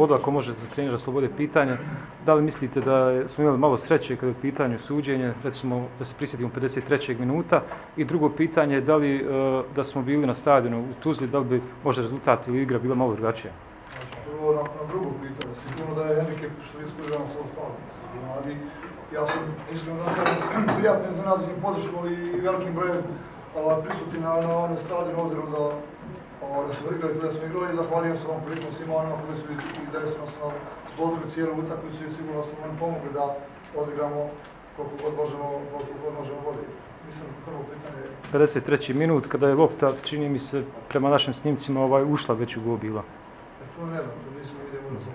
Slobodu, ako može za trenera Slobode pitanje, da li mislite da smo imali malo sreće kada je u pitanju suđenje, recimo da se prisjetimo 53. minuta i drugo pitanje je da li e, da smo bili na stadionu u Tuzli, da li bi možda rezultat ili igra bila malo drugačija? Prvo na, na drugo pitanje, sigurno da je hendikep što je stadionu, sigurno, ali ja sam iskreno da kažem prijatno iznenađen podrškom i velikim brojem prisutni na, na ovom stadionu, obzirom da, da smo igrali da smo igrali i zahvaljujem se ovom prilikom svima onima koji su i, da su nas svodili cijelu utakmicu i sigurno smo nam pomogli da odigramo koliko god možemo, koliko god možemo. Mislim, prvo pitanje je 53. minut kada je lopta, čini mi se, prema našim snimcima ovaj, ušla već u gol bila. E, to ne znam, to nisam vidio, možda sam